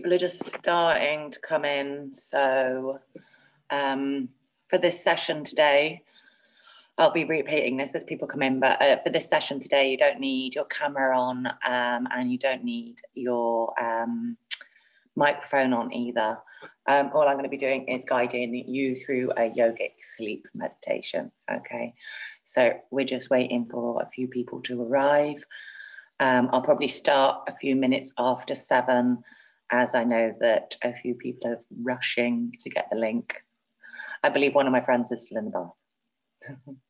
People are just starting to come in. So um, for this session today, I'll be repeating this as people come in, but uh, for this session today, you don't need your camera on um, and you don't need your um, microphone on either. Um, all I'm going to be doing is guiding you through a yogic sleep meditation. Okay, so we're just waiting for a few people to arrive. Um, I'll probably start a few minutes after seven, as I know that a few people are rushing to get the link. I believe one of my friends is still in the bath.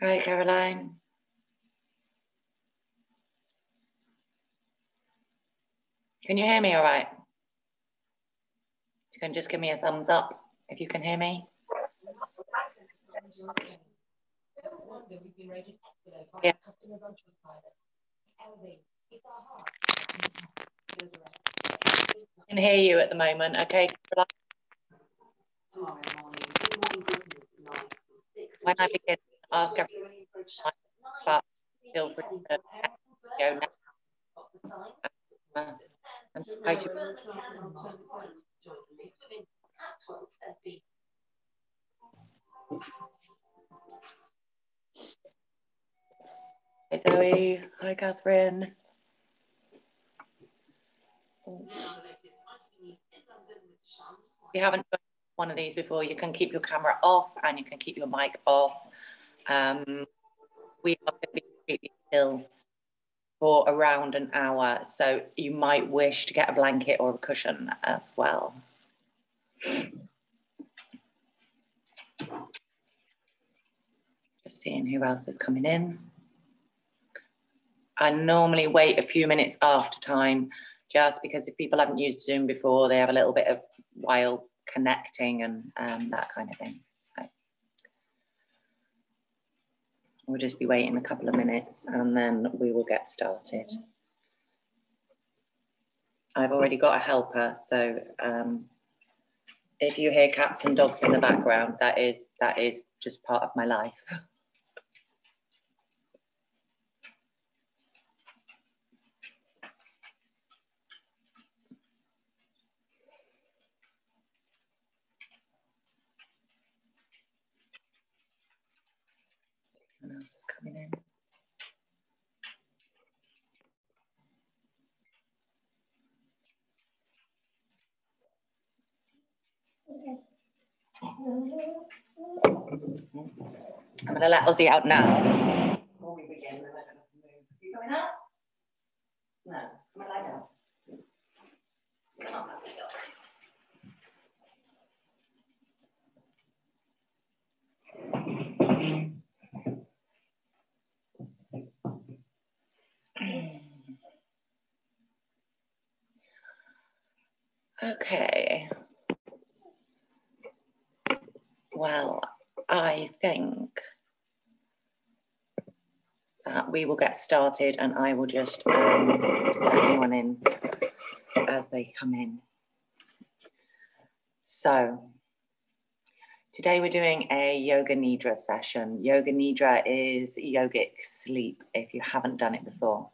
Hi, Caroline. Can you hear me all right? You can just give me a thumbs up if you can hear me. Yeah. I can hear you at the moment, okay? When I begin, ask everyone, but feel free to go now. And try to Hi Zoe, hi Catherine. If you haven't done one of these before, you can keep your camera off and you can keep your mic off. Um, we are going to be completely still for around an hour, so you might wish to get a blanket or a cushion as well. Just seeing who else is coming in. I normally wait a few minutes after time just because if people haven't used Zoom before, they have a little bit of while connecting and um, that kind of thing. So we'll just be waiting a couple of minutes and then we will get started. I've already got a helper, so um, if you hear cats and dogs in the background, that is that is just part of my life. else is coming in? I'm going to let Ozzy out now. Before we begin, You coming out? No, lie down. Come on. Okay. Well, I think that we will get started and I will just um, let anyone in as they come in. So, today we're doing a Yoga Nidra session. Yoga Nidra is yogic sleep if you haven't done it before.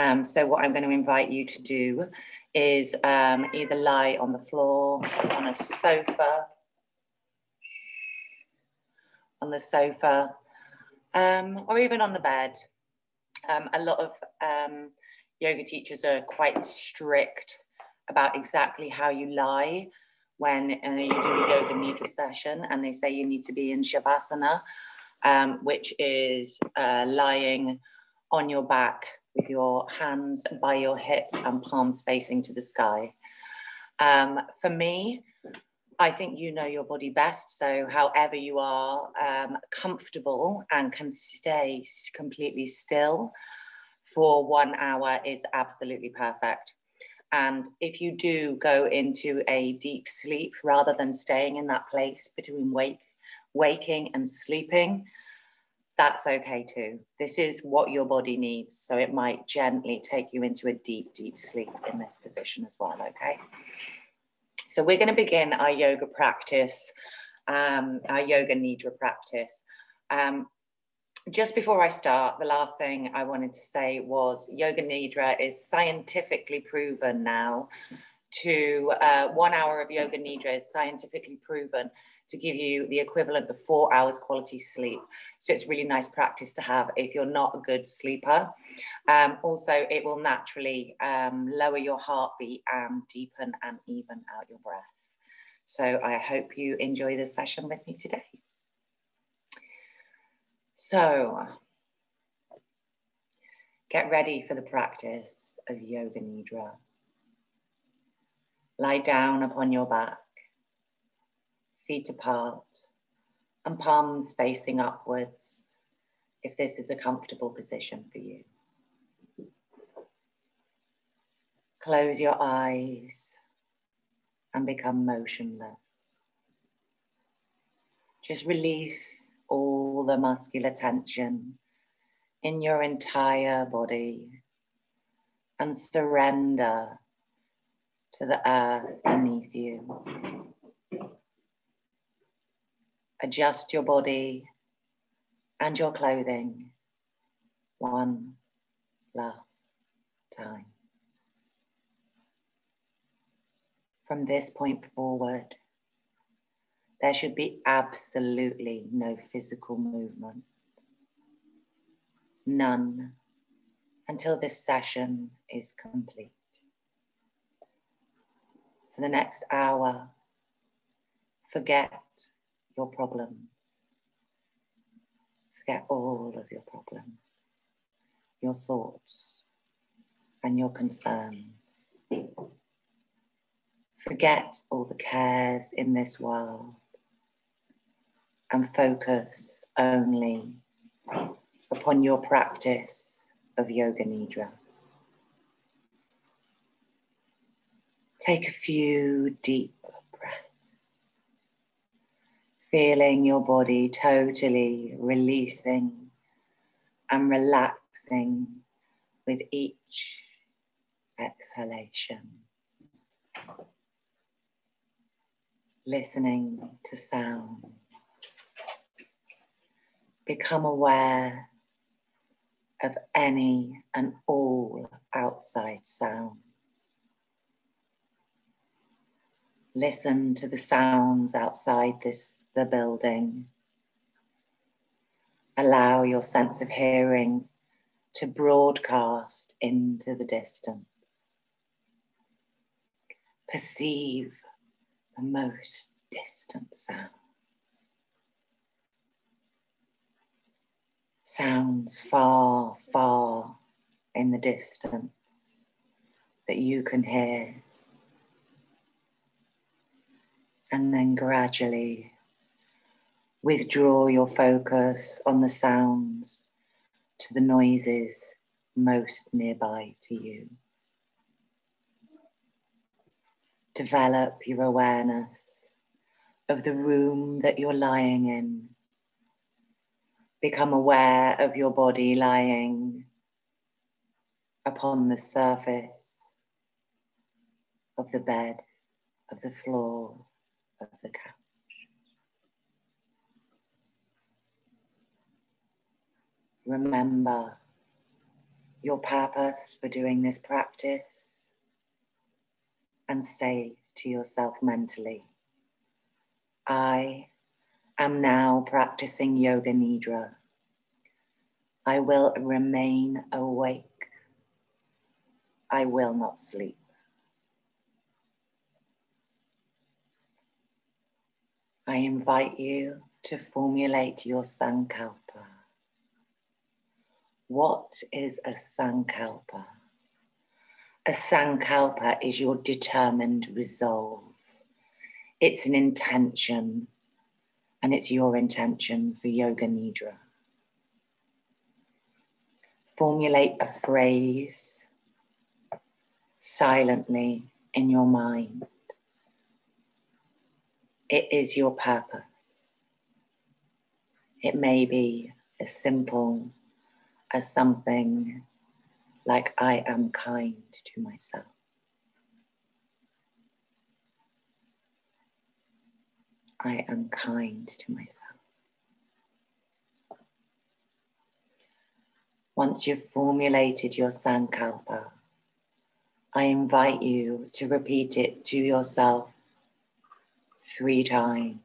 Um, so, what I'm going to invite you to do is um, either lie on the floor, on a sofa, on the sofa, um, or even on the bed. Um, a lot of um, yoga teachers are quite strict about exactly how you lie when uh, you do a yoga nidra session, and they say you need to be in shavasana, um, which is uh, lying on your back with your hands by your hips and palms facing to the sky. Um, for me, I think you know your body best. So, however you are um, comfortable and can stay completely still for one hour is absolutely perfect. And if you do go into a deep sleep rather than staying in that place between wake, waking and sleeping, that's okay too. This is what your body needs. So it might gently take you into a deep, deep sleep in this position as well, okay? So we're going to begin our yoga practice, um, our yoga nidra practice. Um, just before I start, the last thing I wanted to say was yoga nidra is scientifically proven now to uh, one hour of yoga nidra is scientifically proven to give you the equivalent of four hours quality sleep. So it's really nice practice to have if you're not a good sleeper. Um, also, it will naturally um, lower your heartbeat and deepen and even out your breath. So I hope you enjoy this session with me today. So get ready for the practice of Yoga Nidra. Lie down upon your back feet apart, and palms facing upwards if this is a comfortable position for you. Close your eyes and become motionless. Just release all the muscular tension in your entire body and surrender to the earth beneath you adjust your body and your clothing one last time. From this point forward, there should be absolutely no physical movement. None until this session is complete. For the next hour, forget your problems. Forget all of your problems, your thoughts, and your concerns. Forget all the cares in this world and focus only upon your practice of Yoga Nidra. Take a few deep feeling your body totally releasing and relaxing with each exhalation. Listening to sounds. Become aware of any and all outside sounds. Listen to the sounds outside this the building. Allow your sense of hearing to broadcast into the distance. Perceive the most distant sounds. Sounds far, far in the distance that you can hear and then gradually withdraw your focus on the sounds to the noises most nearby to you. Develop your awareness of the room that you're lying in. Become aware of your body lying upon the surface of the bed, of the floor, of the couch. Remember your purpose for doing this practice and say to yourself mentally, I am now practicing Yoga Nidra I will remain awake. I will not sleep. I invite you to formulate your Sankalpa. What is a Sankalpa? A Sankalpa is your determined resolve. It's an intention, and it's your intention for Yoga Nidra. Formulate a phrase silently in your mind. It is your purpose. It may be as simple as something like I am kind to myself. I am kind to myself. Once you've formulated your Sankalpa, I invite you to repeat it to yourself three times.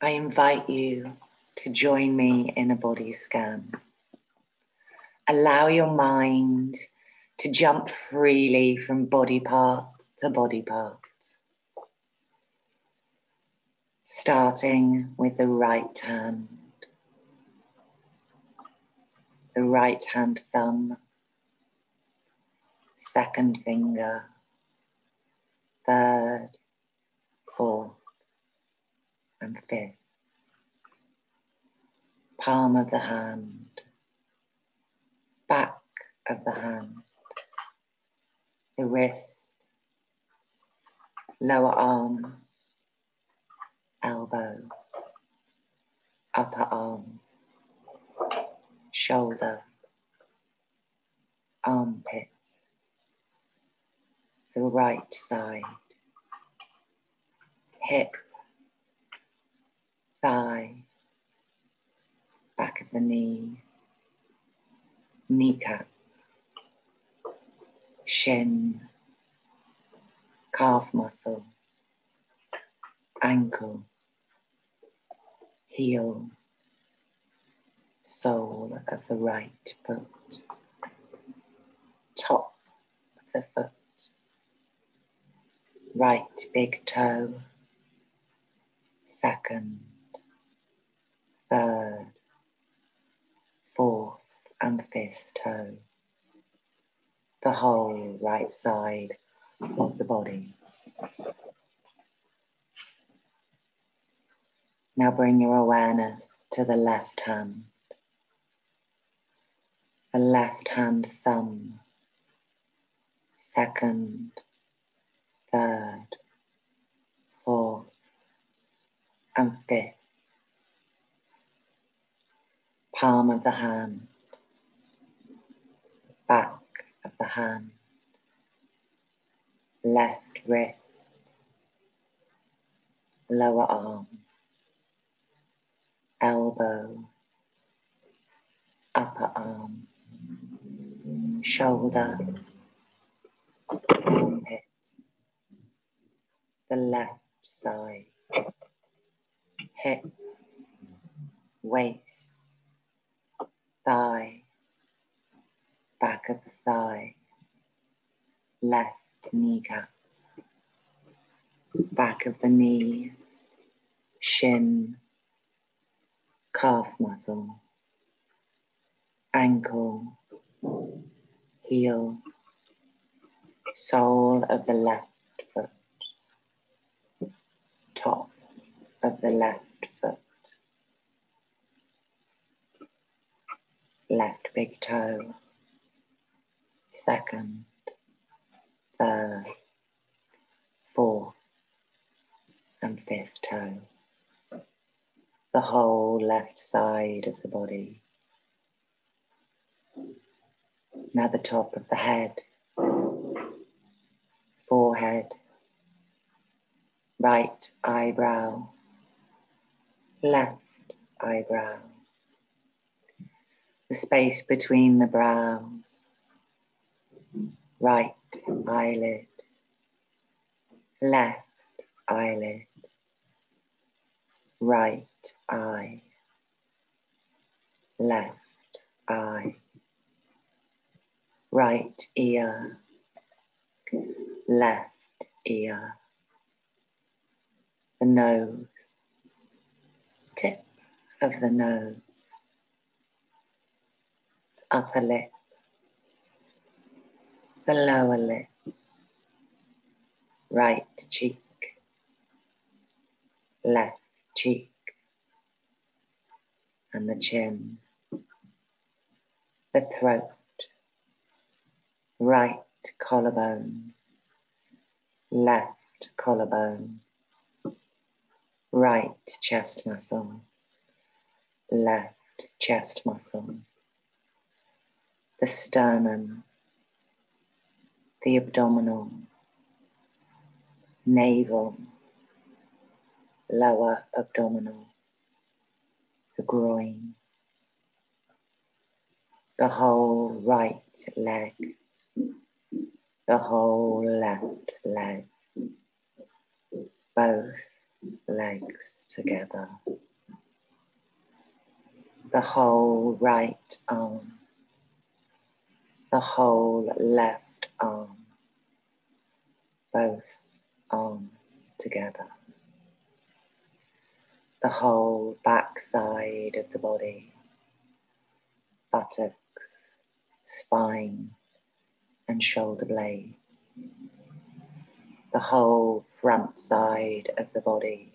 I invite you to join me in a body scan. Allow your mind to jump freely from body part to body part. Starting with the right hand, the right hand thumb, second finger, third, fourth, and fifth. Palm of the hand, back of the hand, the wrist, lower arm, elbow, upper arm, shoulder, armpit, the right side, hip, thigh, back of the knee, kneecap, shin, calf muscle, ankle, heel, sole of the right foot, top of the foot, right big toe, second, third, fourth and fifth toe, the whole right side of the body. Now bring your awareness to the left hand, the left hand thumb, second, third, fourth, and fifth. Palm of the hand, back hand, left wrist, lower arm, elbow, upper arm, shoulder, armpit, the left side, hip, waist, thigh, back of the thigh, left kneecap, back of the knee, shin, calf muscle, ankle, heel, sole of the left foot, top of the left foot, left big toe, second, third, fourth, and fifth toe. The whole left side of the body. Now the top of the head, forehead, right eyebrow, left eyebrow, the space between the brows, right eyelid, left eyelid, right eye, left eye, right ear, left ear, the nose, tip of the nose, upper lip, the lower lip, right cheek, left cheek, and the chin, the throat, right collarbone, left collarbone, right chest muscle, left chest muscle, the sternum, the abdominal, navel, lower abdominal, the groin, the whole right leg, the whole left leg, both legs together, the whole right arm, the whole left both arms together. The whole back side of the body, buttocks, spine, and shoulder blades, the whole front side of the body,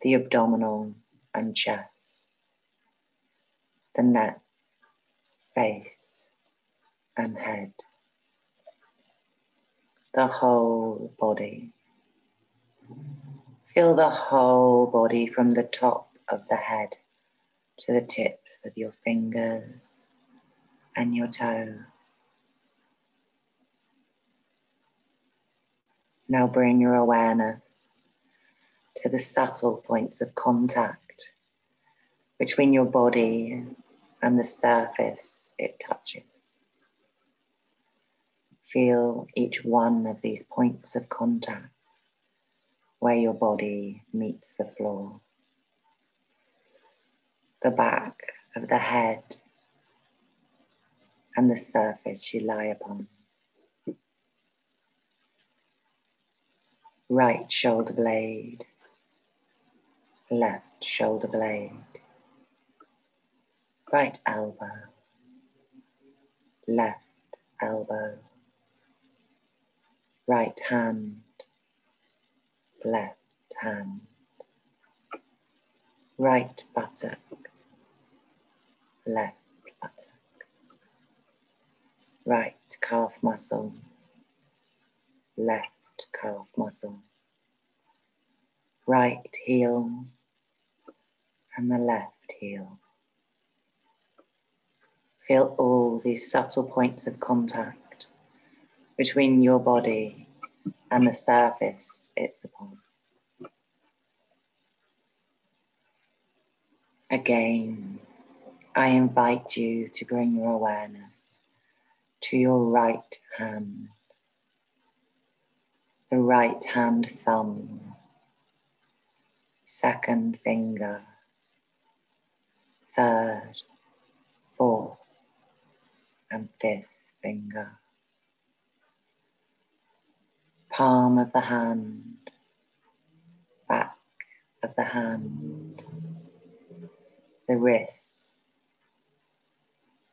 the abdominal and chest, the neck, face, and head, the whole body Feel the whole body from the top of the head to the tips of your fingers and your toes. Now bring your awareness to the subtle points of contact between your body and the surface it touches. Feel each one of these points of contact where your body meets the floor. The back of the head and the surface you lie upon. Right shoulder blade, left shoulder blade, right elbow, left elbow, right hand, left hand, right buttock, left buttock, right calf muscle, left calf muscle, right heel and the left heel. Feel all these subtle points of contact between your body and the surface it's upon. Again, I invite you to bring your awareness to your right hand, the right hand thumb, second finger, third, fourth, and fifth finger palm of the hand, back of the hand, the wrist,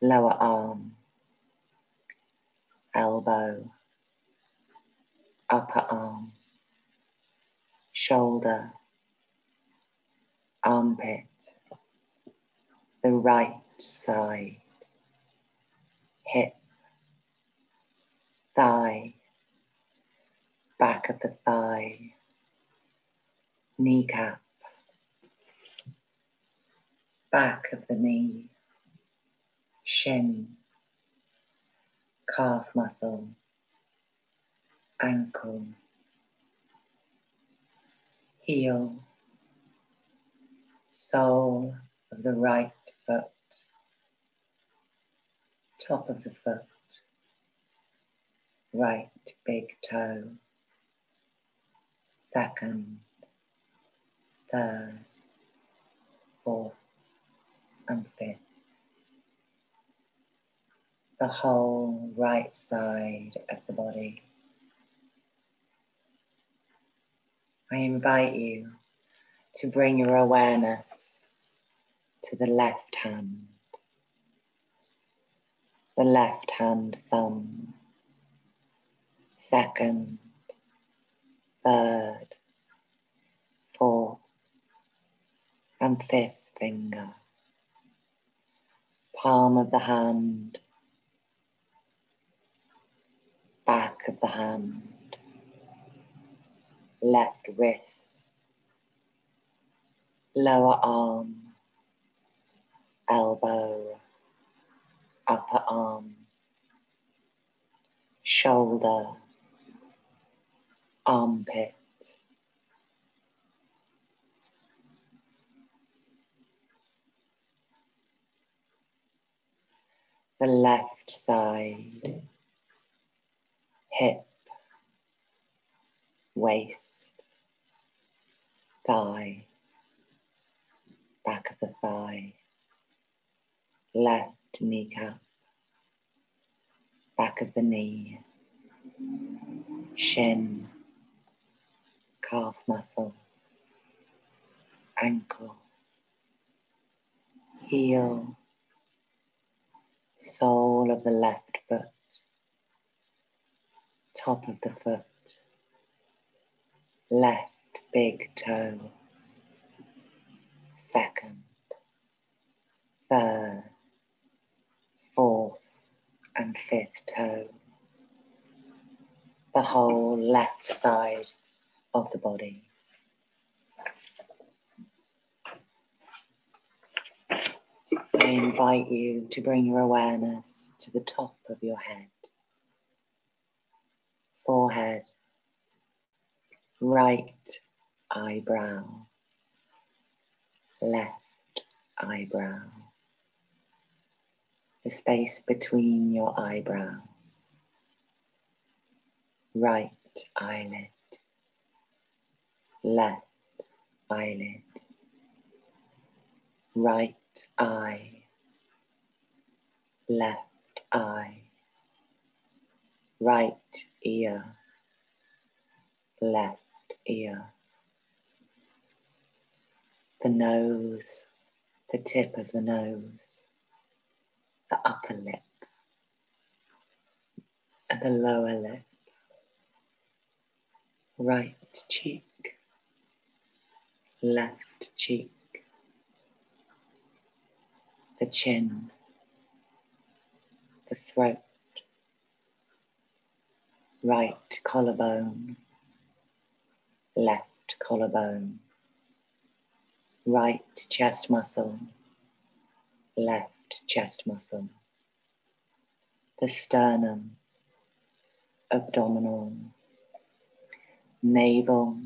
lower arm, elbow, upper arm, shoulder, armpit, the right side, hip, thigh, of the thigh, kneecap, back of the knee, shin, calf muscle, ankle, heel, sole of the right foot, top of the foot, right big toe, second, third, fourth, and fifth. The whole right side of the body. I invite you to bring your awareness to the left hand, the left hand thumb, second, third, fourth, and fifth finger, palm of the hand, back of the hand, left wrist. Lower arm, elbow, upper arm, shoulder, armpit. The left side, hip, waist, thigh back of the thigh, left kneecap, back of the knee, shin, calf muscle, ankle, heel, sole of the left foot, top of the foot, left big toe second, third, fourth, and fifth toe. The whole left side of the body. I invite you to bring your awareness to the top of your head, forehead, right eyebrow, left eyebrow, the space between your eyebrows, right eyelid, left eyelid, right eye, left eye, right ear, left ear. The nose, the tip of the nose, the upper lip, and the lower lip, right cheek, left cheek, the chin, the throat, right collarbone, left collarbone right chest muscle, left chest muscle, the sternum, abdominal, navel,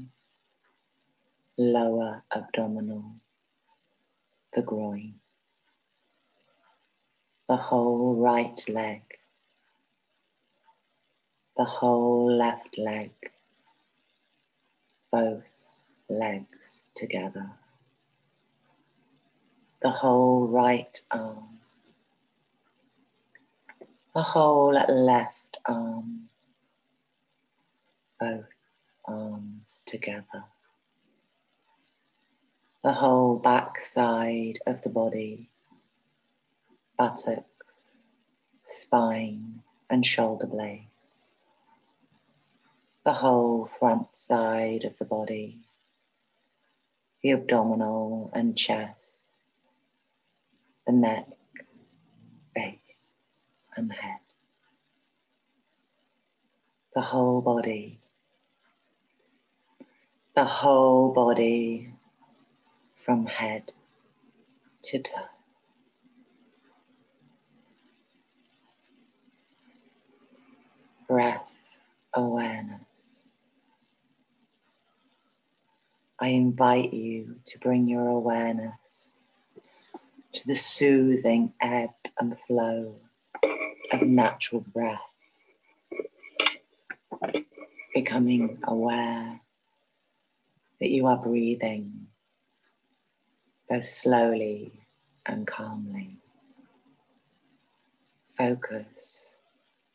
lower abdominal, the groin, the whole right leg, the whole left leg, both legs together. The whole right arm, the whole left arm, both arms together, the whole back side of the body, buttocks, spine, and shoulder blades, the whole front side of the body, the abdominal and chest the neck, face, and head. The whole body, the whole body from head to toe. Breath awareness. I invite you to bring your awareness to the soothing ebb and flow of natural breath, becoming aware that you are breathing both slowly and calmly. Focus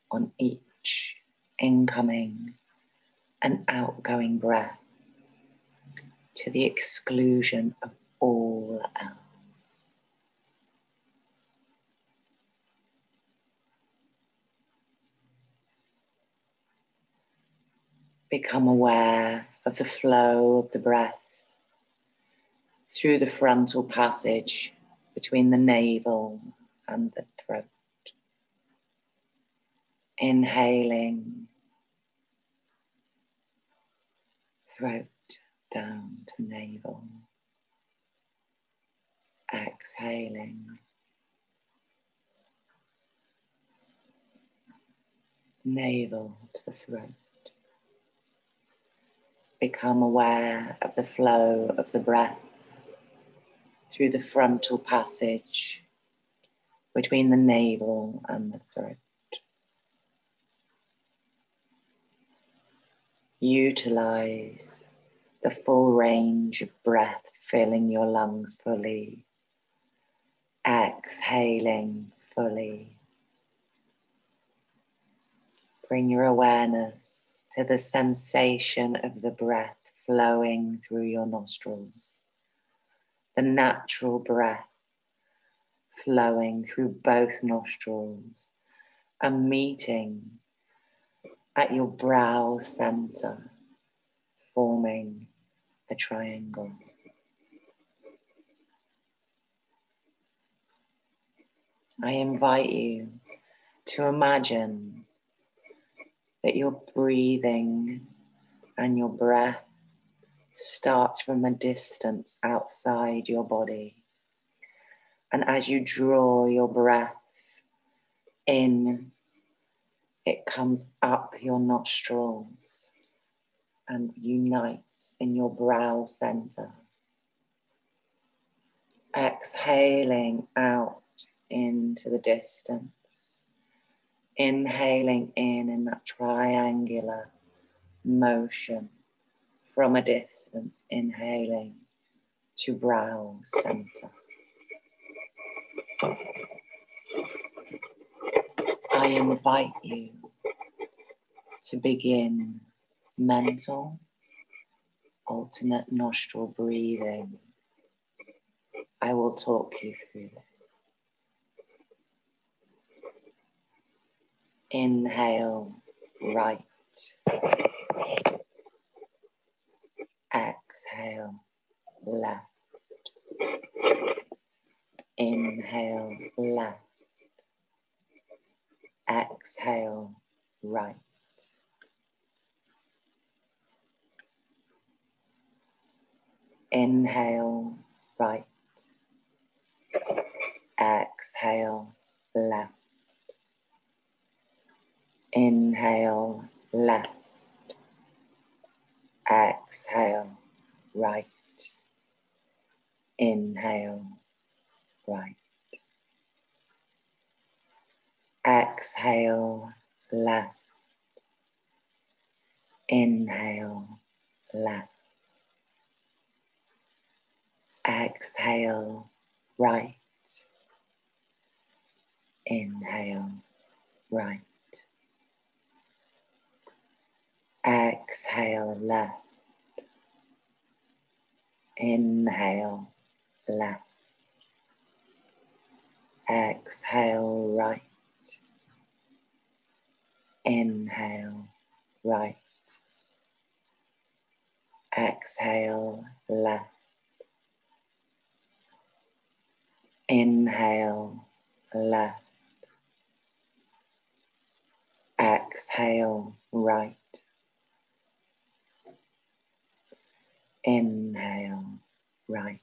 on each incoming and outgoing breath to the exclusion of all else. Become aware of the flow of the breath through the frontal passage between the navel and the throat. Inhaling, throat down to navel. Exhaling. Navel to throat. Become aware of the flow of the breath through the frontal passage between the navel and the throat. Utilize the full range of breath filling your lungs fully, exhaling fully. Bring your awareness to the sensation of the breath flowing through your nostrils, the natural breath flowing through both nostrils and meeting at your brow center, forming a triangle. I invite you to imagine that your breathing and your breath starts from a distance outside your body. And as you draw your breath in, it comes up your nostrils and unites in your brow center. Exhaling out into the distance. Inhaling in in that triangular motion from a distance, inhaling to brow center. I invite you to begin mental alternate nostril breathing. I will talk you through this. Inhale, right. Exhale, left. Inhale, left. Exhale, right. Inhale, right. Exhale, left. Inhale, left. Exhale, right. Inhale, right. Exhale, left. Inhale, left. Exhale, right. Inhale, right. Exhale, left. Inhale, left. Exhale, right. Inhale, right. Exhale, left. Inhale, left. Exhale, right. Inhale, right.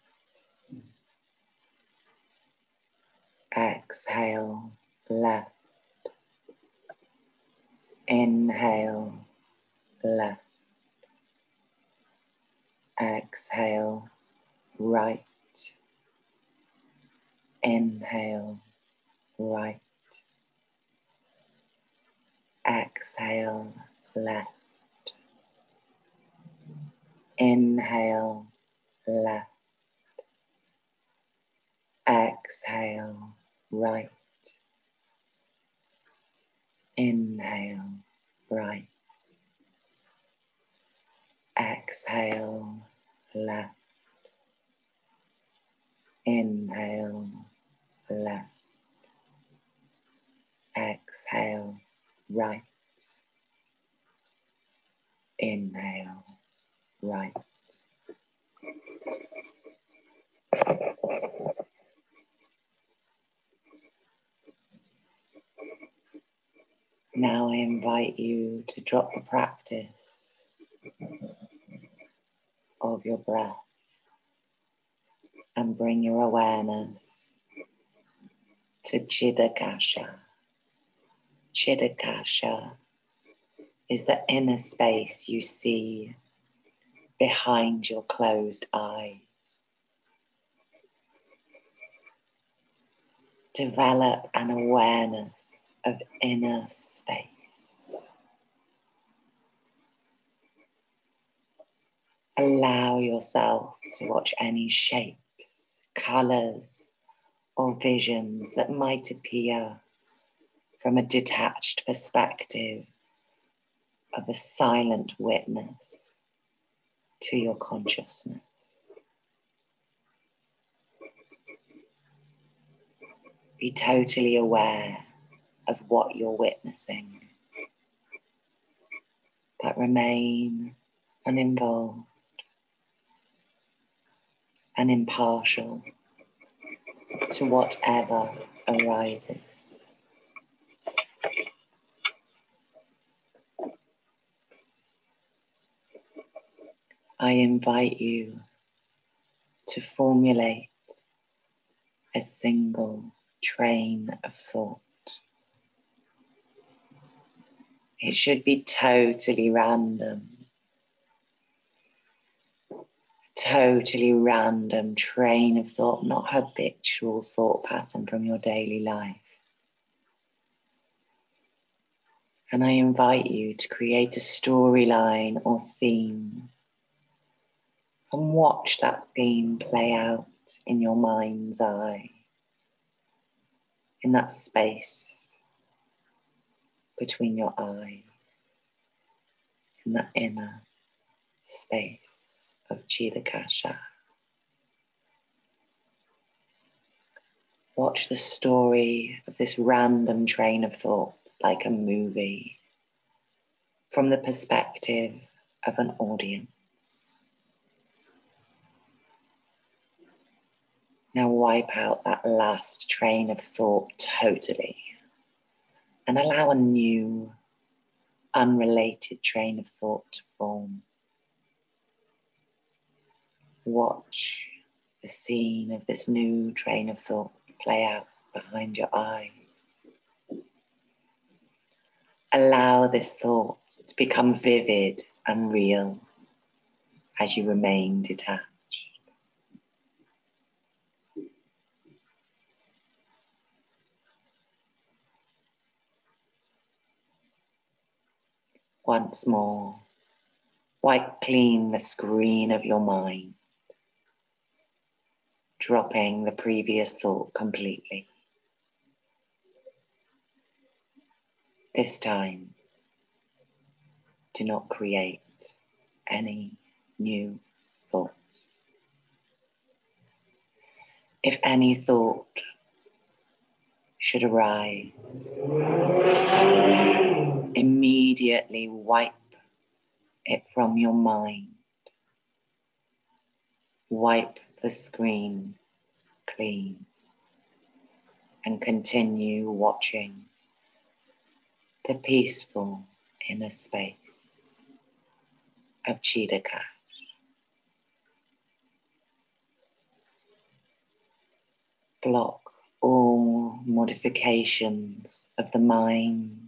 Exhale, left. Inhale, left. Exhale, right. Inhale, right. Exhale, left. Inhale, left. Exhale, right. Inhale, right. Exhale, left. Inhale, left. Exhale, right. Inhale, right. Now I invite you to drop the practice of your breath and bring your awareness to Chitakasha. Chitakasha is the inner space you see behind your closed eyes. Develop an awareness of inner space. Allow yourself to watch any shapes, colors, or visions that might appear from a detached perspective of a silent witness to your consciousness. Be totally aware of what you're witnessing, but remain uninvolved and impartial to whatever arises. I invite you to formulate a single train of thought. It should be totally random. Totally random train of thought, not habitual thought pattern from your daily life. And I invite you to create a storyline or theme and watch that theme play out in your mind's eye, in that space between your eyes in that inner space of Chitakasha. Watch the story of this random train of thought like a movie from the perspective of an audience. Now wipe out that last train of thought totally and allow a new, unrelated train of thought to form. Watch the scene of this new train of thought play out behind your eyes. Allow this thought to become vivid and real as you remain detached. Once more. Wipe clean the screen of your mind, dropping the previous thought completely. This time, do not create any new thoughts. If any thought should arise, immediately wipe it from your mind. Wipe the screen clean and continue watching the peaceful inner space of Chittakash. Block all modifications of the mind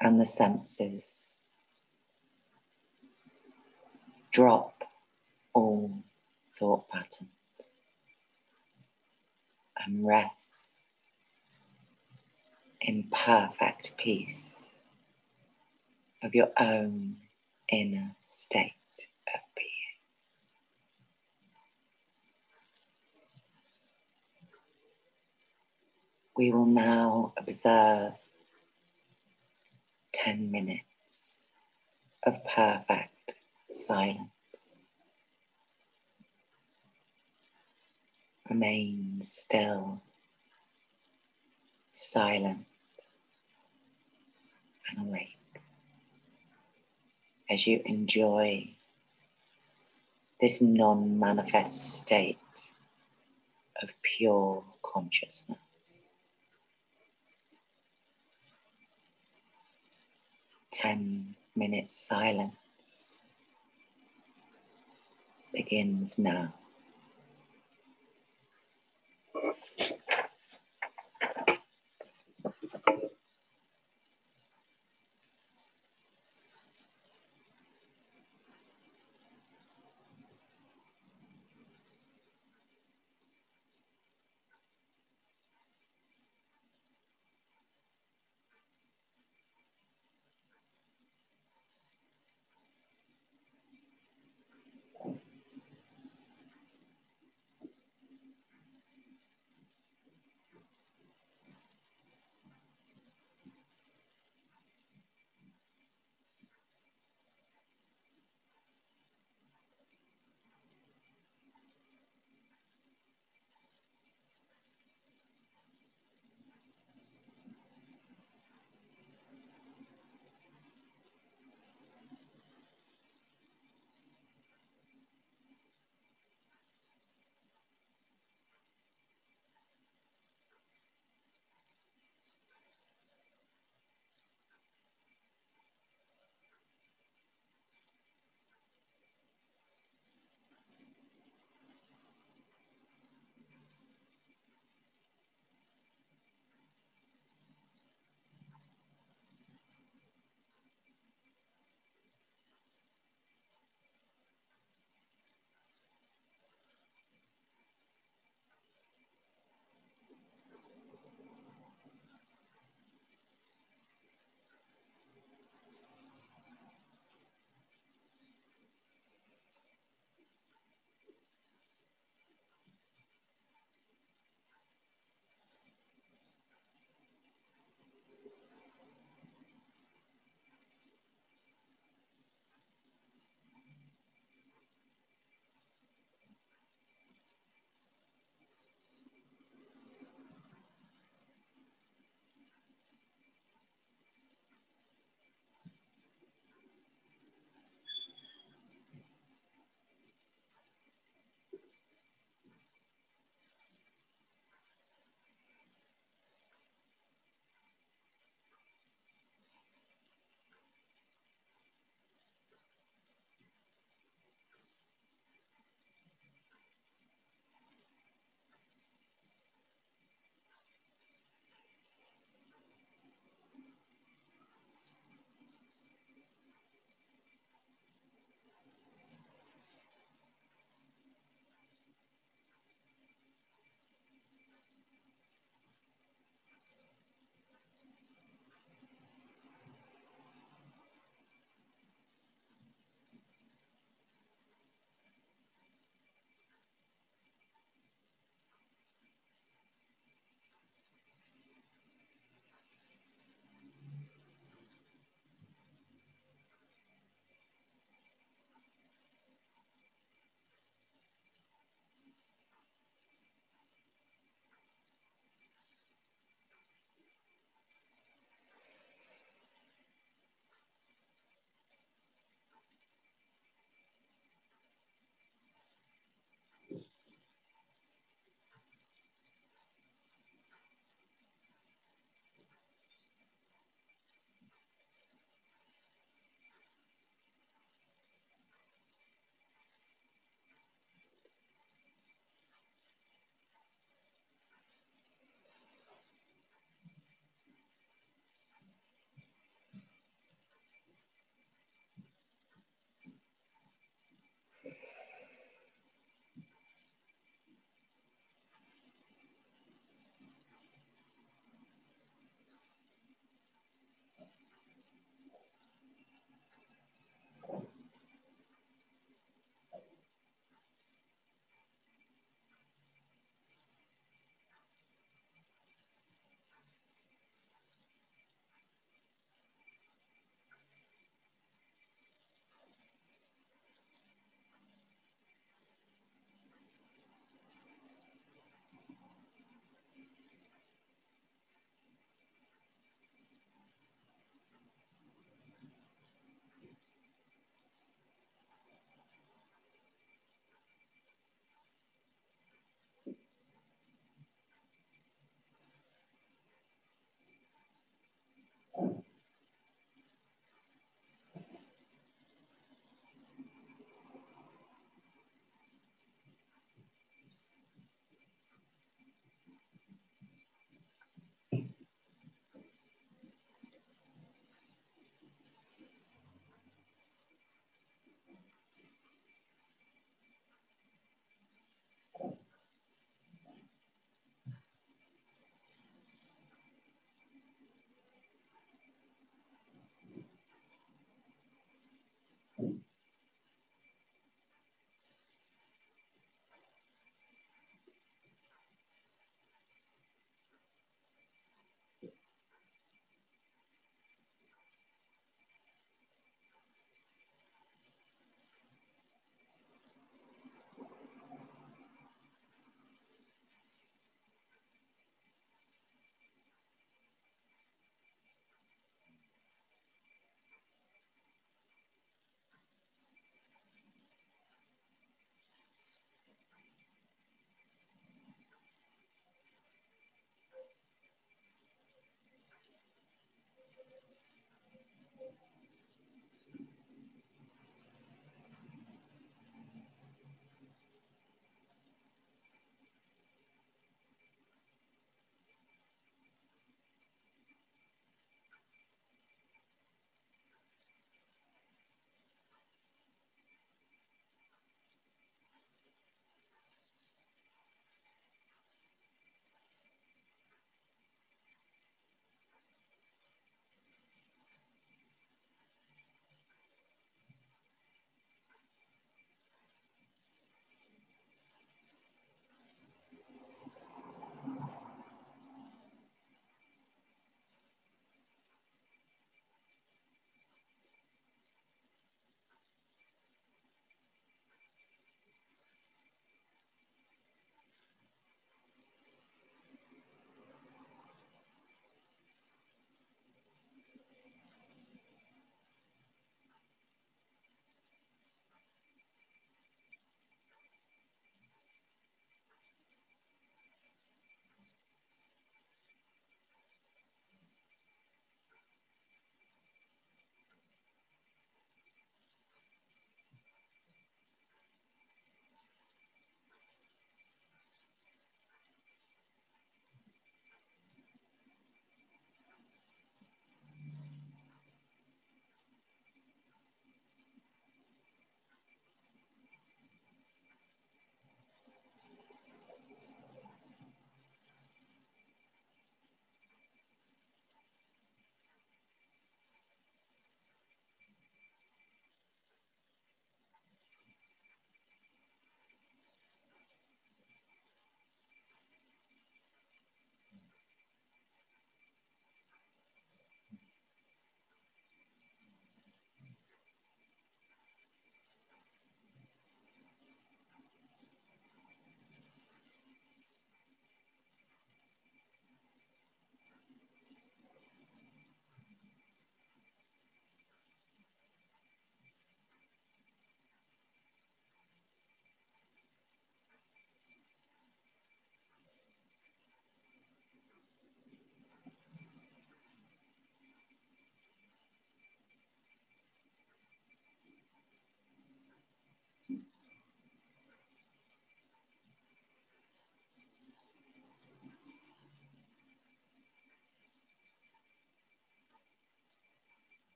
and the senses. Drop all thought patterns and rest in perfect peace of your own inner state of being. We will now observe 10 minutes of perfect silence. Remain still, silent, and awake as you enjoy this non manifest state of pure consciousness. Ten minutes silence begins now.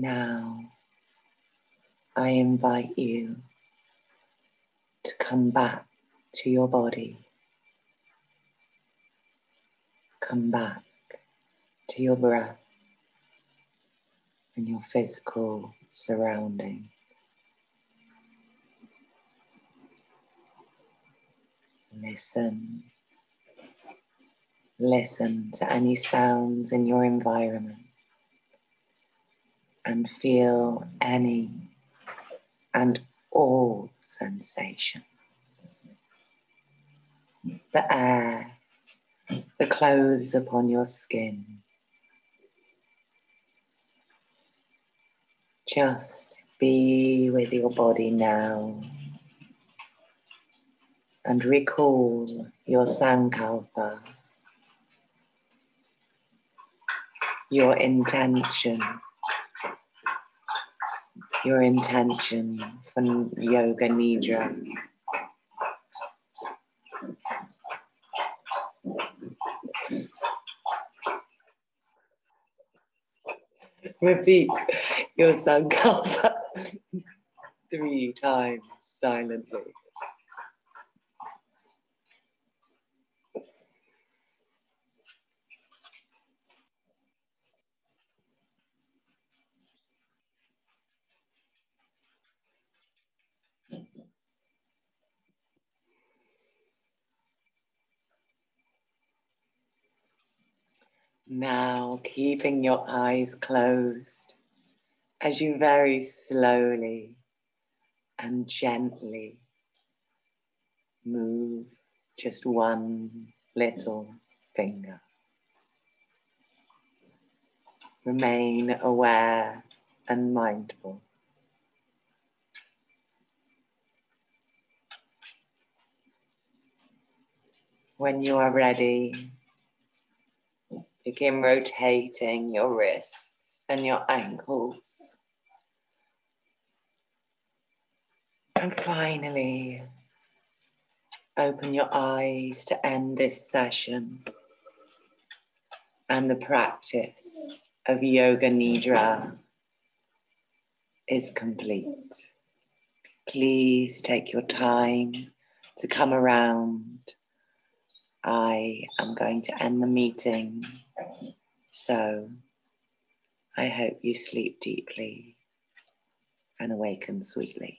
Now, I invite you to come back to your body. Come back to your breath and your physical surrounding. Listen. Listen to any sounds in your environment and feel any and all sensations. The air, the clothes upon your skin. Just be with your body now and recall your Sankalpa, your intention your intention for Yoga Nidra. Repeat your Sankalpa three times silently. Now, keeping your eyes closed as you very slowly and gently move just one little finger. Remain aware and mindful. When you are ready, begin rotating your wrists and your ankles. And finally, open your eyes to end this session and the practice of Yoga Nidra is complete. Please take your time to come around. I am going to end the meeting, so I hope you sleep deeply and awaken sweetly.